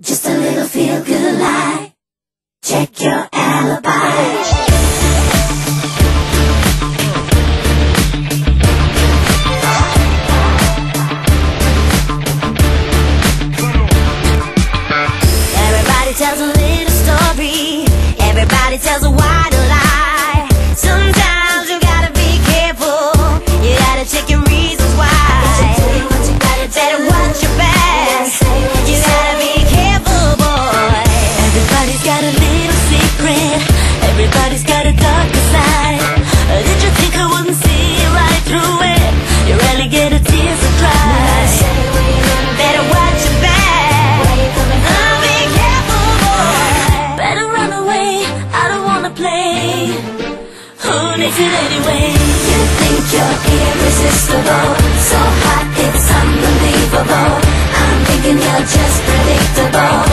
Just a little feel-good lie. Check your alibi. Everybody tells a little story. Everybody tells a why. anyway? You think you're irresistible. So hot it's unbelievable. I'm thinking you're just predictable.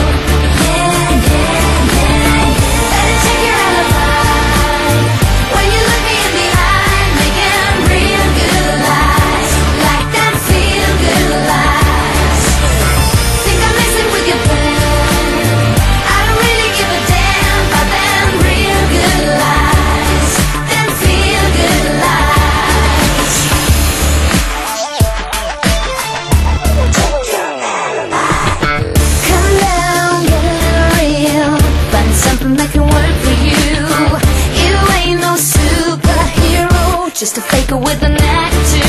Just a faker with an attitude.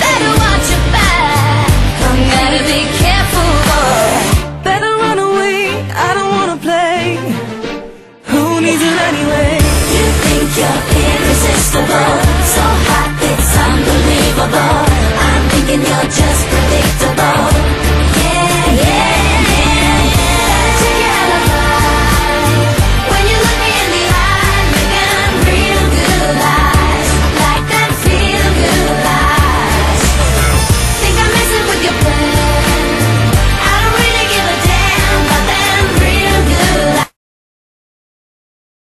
Better watch your back. I'm gonna be careful Better run away, I don't wanna play. Who needs it anyway? You think you're irresistible.